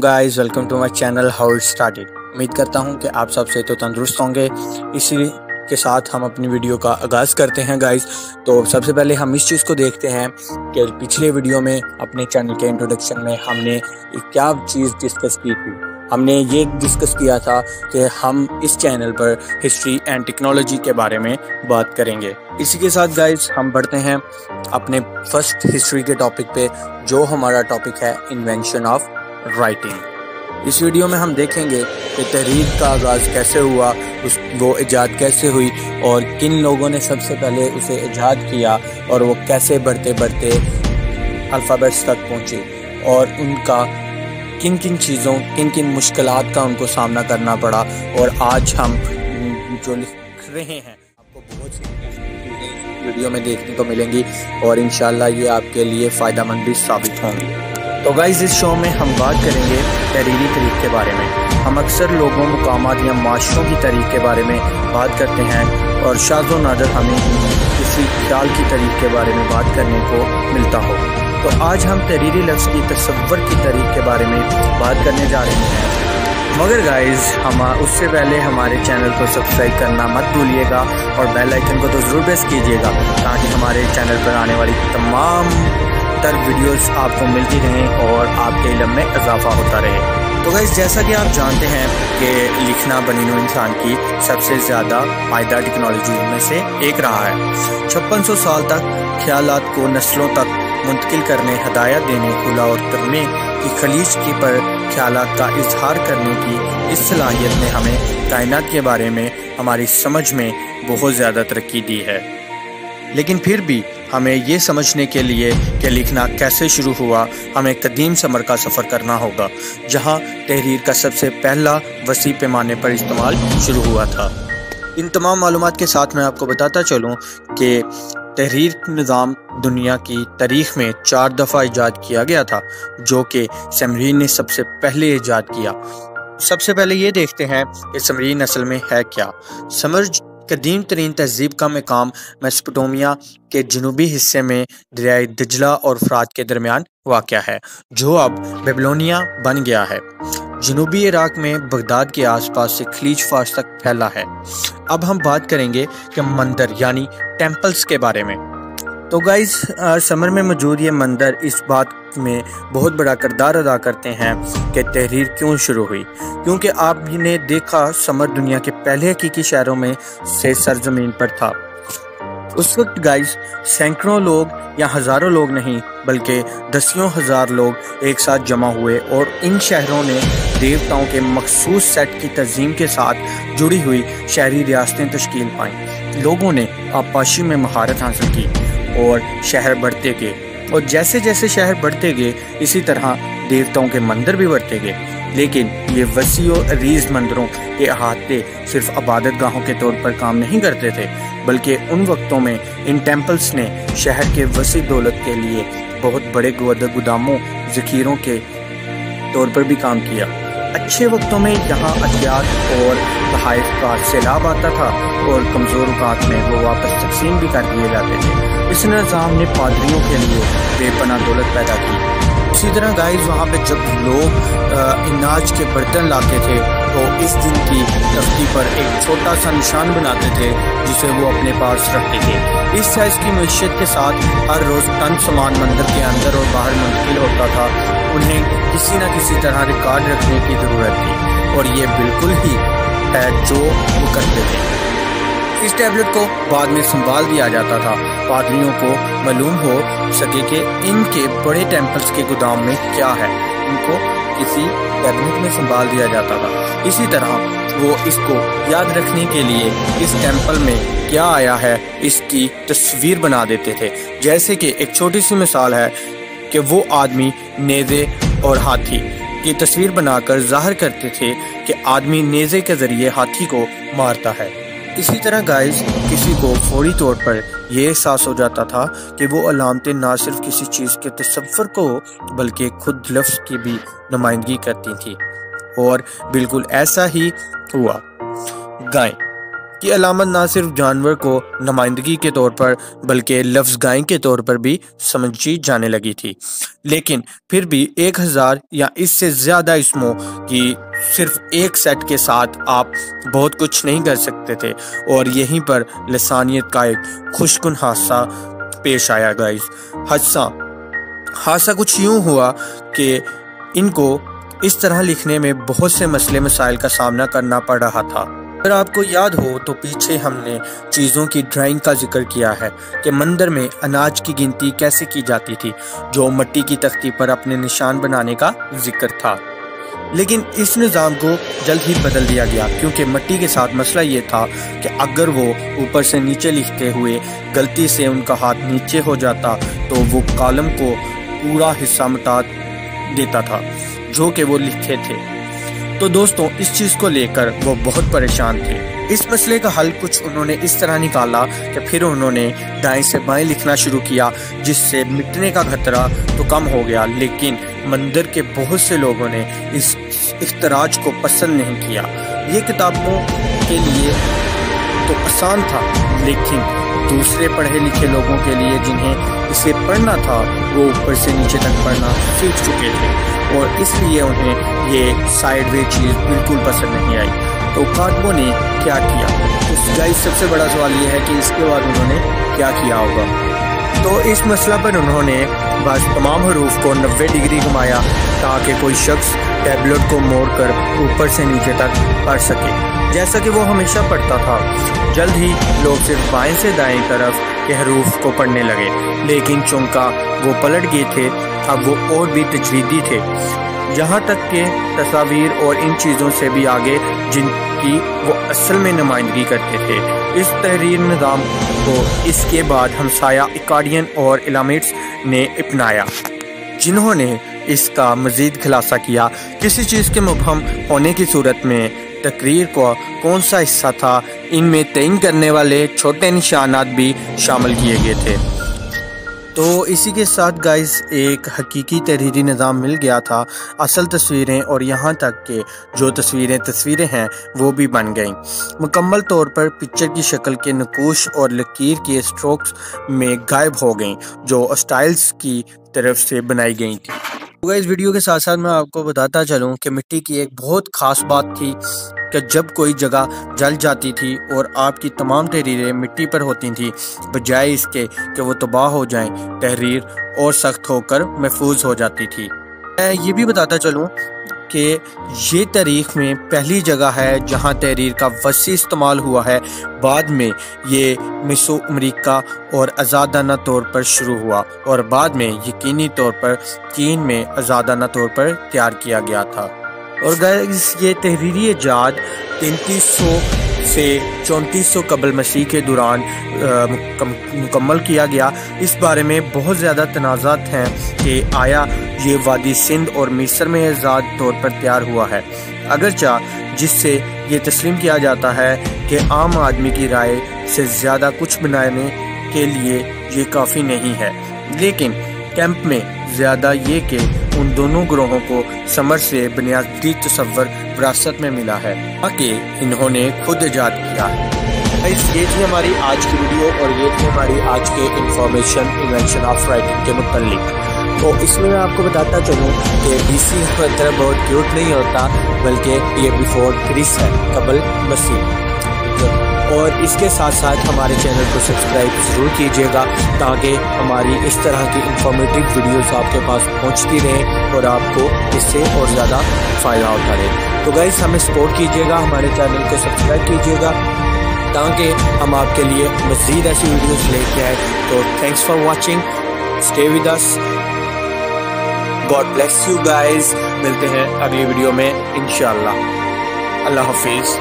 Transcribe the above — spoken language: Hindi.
Guys welcome to my channel how it started उम्मीद करता हूँ कि आप सबसे तो तंदुरुस्त होंगे। इसी के साथ हम अपनी वीडियो का आगाज़ करते हैं गाइस तो सबसे पहले हम इस चीज़ को देखते हैं कि पिछले वीडियो में अपने चैनल के इंट्रोडक्शन में हमने क्या चीज़ डिस्कस की थी। हमने ये डिस्कस किया था कि हम इस चैनल पर हिस्ट्री एंड टेक्नोलॉजी के बारे में बात करेंगे। इसी के साथ गाइस हम बढ़ते हैं अपने फ़र्स्ट हिस्ट्री के टॉपिक पे, जो हमारा टॉपिक है इन्वेंशन ऑफ़ राइटिंग इस वीडियो में हम देखेंगे कि तहरीर का आगाज़ कैसे हुआ, उस, वो ईजाद कैसे हुई और किन लोगों ने सबसे पहले उसे ईजाद किया और वो कैसे बढ़ते बढ़ते अल्फ़ाबेट्स तक पहुँचे और उनका किन किन चीज़ों, किन किन मुश्किल का उनको सामना करना पड़ा और आज हम जो लिख रहे हैं, आपको बहुत सी वीडियो में देखने को मिलेंगी और इन ये आपके लिए फ़ायदा मंद भी साबित होंगी। तो गाइज़ इस शो में हम बात करेंगे तहरीरी तरीक के बारे में। हम अक्सर लोगों मकाम या माशरों की तरीक के बारे में बात करते हैं और शाजो नादर हमें किसी ख्याल की तरीक के बारे में बात करने को मिलता हो। तो आज हम तहरीरी लफ्ज़ की तस्वर की तरीक के बारे में बात करने जा रहे हैं। मगर गाइज़ हम उससे पहले हमारे चैनल को सब्सक्राइब करना मत भूलिएगा और बेल आइकन को तो ज़रूर प्रेस कीजिएगा ताकि हमारे चैनल पर आने वाली तमाम तर वीडियोस आपको मिलती रहें और आपके इलम में इजाफा होता रहे। तो गाइज़ जैसा कि आप जानते हैं कि लिखना बनी इंसान की सबसे ज़्यादा फ़ायदा टेक्नोलॉजी में से एक रहा है। छप्पन सौ साल तक ख्याल को नस्लों तक मुंतकिल करने, हदायत देने, खुला और करने की खलीज की पर ख्याल का इजहार करने की इस सलाहियत ने हमें कायनात के बारे में, हमारी समझ में बहुत ज़्यादा तरक्की दी है। लेकिन फिर भी हमें ये समझने के लिए कि लिखना कैसे शुरू हुआ, हमें कदीम समर का सफ़र करना होगा, जहाँ तहरीर का सबसे पहला वसी पैमाने पर इस्तेमाल शुरू हुआ था। इन तमाम मालूम के साथ मैं आपको बताता चलूँ कि तहरीर निज़ाम दुनिया की तारीख में चार दफ़ा ईजाद किया गया था, जो कि समरीन ने सबसे पहले ईजाद किया। सबसे पहले ये देखते हैं कि समरीन असल में है क्या। समर कदीम तरीन तहजीब का मकाम मेसपटोमिया के जनूबी हिस्से में दरिया दजला और फ़रात के दरमियान वाक़ है, जो अब बेबलोनिया बन गया है। जनूबी इराक में बगदाद के आसपास से खलीज फार्स तक फैला है। अब हम बात करेंगे कि मंदिर यानी टेम्पल्स के बारे में। तो गाइस समर में मौजूद ये मंदिर इस बात में बहुत बड़ा किरदार अदा करते हैं कि तहरीर क्यों शुरू हुई? क्योंकि आपने देखा समर दुनिया के पहले हकीकी शहरों में से सरजमीन पर था। उस वक्त गाइस सैकड़ों लोग या हज़ारों लोग नहीं, बल्कि दसियों हज़ार लोग एक साथ जमा हुए और इन शहरों ने देवताओं के मखसूस सेट की तंजीम के साथ जुड़ी हुई शहरी रियासतें तश्कील पाईं। लोगों ने आपाशी में महारत हासिल की। और शहर बढ़ते गए और जैसे जैसे शहर बढ़ते गए इसी तरह देवताओं के मंदिर भी बढ़ते गए लेकिन ये वसी अरीज मंदिरों के अहाते सिर्फ़ आबादत गाहों के तौर पर काम नहीं करते थे, बल्कि उन वक्तों में इन टेम्पल्स ने शहर के वसी दौलत के लिए बहुत बड़े गोदामों, जखीरों के तौर पर भी काम किया। अच्छे वक्तों में यहाँ अतियात और तहाइफ का सैलाब आता था और कमज़ोर अवकात में वो वापस तकसीम भी कर दिए जाते थे। इस निज़ाम ने पादरियों के लिए बेपना दौलत पैदा की। इसी तरह गाइस वहाँ पे जब लोग अनाज के बर्तन लाते थे तो इस दिन की तख्ती पर एक छोटा सा निशान बनाते थे, जिसे वो अपने पास रखते थे। इस साइज़ की मीशत के साथ हर रोज़ तन सामान मंदिर के अंदर और बाहर मुंतकिल होता था। उन्हें किसी न किसी तरह रिकॉर्ड रखने की ज़रूरत थी। और ये बिल्कुल ही है जो वो करते थे। इस टैबलेट को बाद में संभाल दिया जाता था। पादरियों को मालूम हो सके कि इनके बड़े टेम्पल्स के गोदाम में क्या है। इनको किसी कैबिनेट में संभाल दिया जाता था। इसी तरह वो इसको याद रखने के लिए इस टेंपल में क्या आया है, इसकी तस्वीर बना देते थे। जैसे कि एक छोटी सी मिसाल है कि वो आदमी नेजे और हाथी की तस्वीर बनाकर ज़ाहिर करते थे कि आदमी नेजे के ज़रिए हाथी को मारता है। इसी तरह गाइस किसी को फौरी तौर पर यह एहसास हो जाता था कि वो अलामतें ना सिर्फ़ किसी चीज़ के तस्वर को, बल्कि खुद लफ्ज़ की भी नुमाइंदगी करती थी। और बिल्कुल ऐसा ही हुआ। गाय की अलामत ना सिर्फ़ जानवर को नुमाइंदगी के तौर पर, बल्कि लफ्ज़ गाय के तौर पर भी समझी जाने लगी थी। लेकिन फिर भी एक हज़ार या इससे ज़्यादा इसमों की सिर्फ़ एक सेट के साथ आप बहुत कुछ नहीं कर सकते थे, और यहीं पर लसानियत का एक खुशकुन हादसा पेश आया गाइस। हादसा हादसा कुछ यूँ हुआ कि इनको इस तरह लिखने में बहुत से मसले मसाइल का सामना करना पड़ रहा था। अगर आपको याद हो तो पीछे हमने चीज़ों की ड्राइंग का ज़िक्र किया है कि मंदिर में अनाज की गिनती कैसे की जाती थी, जो मट्टी की तख्ती पर अपने निशान बनाने का ज़िक्र था। लेकिन इस निज़ाम को जल्द ही बदल दिया गया, क्योंकि मिट्टी के साथ मसला ये था कि अगर वो ऊपर से नीचे लिखते हुए गलती से उनका हाथ नीचे हो जाता तो वो कॉलम को पूरा हिस्सा मिटा देता था, जो कि वो लिखे थे। तो दोस्तों, इस चीज़ को लेकर वो बहुत परेशान थे। इस मसले का हल कुछ उन्होंने इस तरह निकाला कि फिर उन्होंने दाएँ से बाएँ लिखना शुरू किया, जिससे मिटने का खतरा तो कम हो गया, लेकिन मंदिर के बहुत से लोगों ने इस इख्तराज को पसंद नहीं किया। ये किताबों के लिए तो आसान था, लेकिन दूसरे पढ़े लिखे लोगों के लिए जिन्हें इसे पढ़ना था, वो ऊपर से नीचे तक पढ़ना सीख चुके थे। और इसलिए उन्हें ये साइड वे चीज़ बिल्कुल पसंद नहीं आई। तो काटबों ने क्या किया? तो गाइस सबसे बड़ा सवाल ये है कि इसके बाद उन्होंने क्या किया होगा? तो इस मसला पर उन्होंने बस तमाम हरूफ को 90 डिग्री घुमाया ताकि कोई शख्स टैबलेट को मोड़कर ऊपर से नीचे तक पढ़ सके। जैसा कि वो हमेशा पढ़ता था। जल्द ही लोग सिर्फ़ बाएँ से दाएँ तरफ़ के हरूफ को पढ़ने लगे। लेकिन चूँकि, वो पलट गए थे, अब वो और भी तजवीदी थे। यहाँ तक के तस्वीर और इन चीज़ों से भी आगे, जिनकी वो असल में नुमाइंदगी करते थे। इस तहरीर निज़ाम को इसके बाद हमसाया इकाडियन और इलामिट्स ने अपनाया, जिन्होंने इसका मज़ीद खुलासा किया। किसी चीज़ के मुबहम होने की सूरत में तकरीर का कौन सा हिस्सा था इनमें तयन करने वाले छोटे निशानात भी शामिल किए गए थे। तो इसी के साथ गाइस एक हकीकी तहरीरी निज़ाम मिल गया था, असल तस्वीरें और यहाँ तक के जो तस्वीरें तस्वीरें हैं, वो भी बन गईं। मुकम्मल तौर पर पिक्चर की शक्ल के नकूश और लकीर के स्ट्रोक्स में गायब हो गईं, जो स्टाइल्स की तरफ़ से बनाई गई थी। तो इस वीडियो के साथ साथ मैं आपको बताता चलूँ कि मिट्टी की एक बहुत ख़ास बात थी कि जब कोई जगह जल जाती थी और आपकी तमाम तहरीरें मिट्टी पर होती थी, बजाय इसके कि वो तबाह हो जाएँ, तहरीर और सख्त होकर महफूज हो जाती थी। मैं ये भी बताता चलूँ कि ये तारीख में पहली जगह है जहाँ तहरीर का वसी इस्तेमाल हुआ है। बाद में ये मिसो अमरीका और आज़ादाना तौर पर शुरू हुआ और बाद में यकीनी तौर पर चीन में आज़ादाना तौर पर तैयार किया गया था। और गैस ये तहरीरी ईजाद तैतीस सौ से चौंतीस सौ कबल मसीह के दौरान मुकम्मल किया गया। इस बारे में बहुत ज़्यादा तनाज़ात हैं कि आया ये वादी सिंध और मिस्र में आज़ाद तौर पर तैयार हुआ है। अगरचा, जिससे ये तस्लीम किया जाता है कि आम आदमी की राय से ज़्यादा कुछ बनाने के लिए ये काफ़ी नहीं है। लेकिन कैंप में ज़्यादा ये कि उन दोनों ग्रोहों को समर से बुनियादी तस्वर विरासत में मिला है, ताकि इन्होंने खुद ईजाद किया ये थी हमारी आज की वीडियो और ये थी हमारी आज के इंफॉर्मेशन इन्वेंशन ऑफ़ राइटिंग के मुतलिक तो इसमें मैं आपको बताता चलूँ कि बी सी तरह बहुत क्यूट नहीं होता, बल्कि ये बिफोर क्रिस है कबल मसीह। और इसके साथ साथ हमारे चैनल को सब्सक्राइब ज़रूर कीजिएगा ताकि हमारी इस तरह की इंफॉर्मेटिव वीडियोस आपके पास पहुँचती रहें और आपको इससे और ज़्यादा फ़ायदा होता रहे। तो गाइस हमें सपोर्ट कीजिएगा, हमारे चैनल को सब्सक्राइब कीजिएगा ताकि हम आपके लिए मज़ीद ऐसी वीडियोस लेके आए। तो thanks for watching stay with God bless you guys मिलते हैं अगली वीडियो में इनशाला अल्लाह हाफिज़।